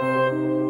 Música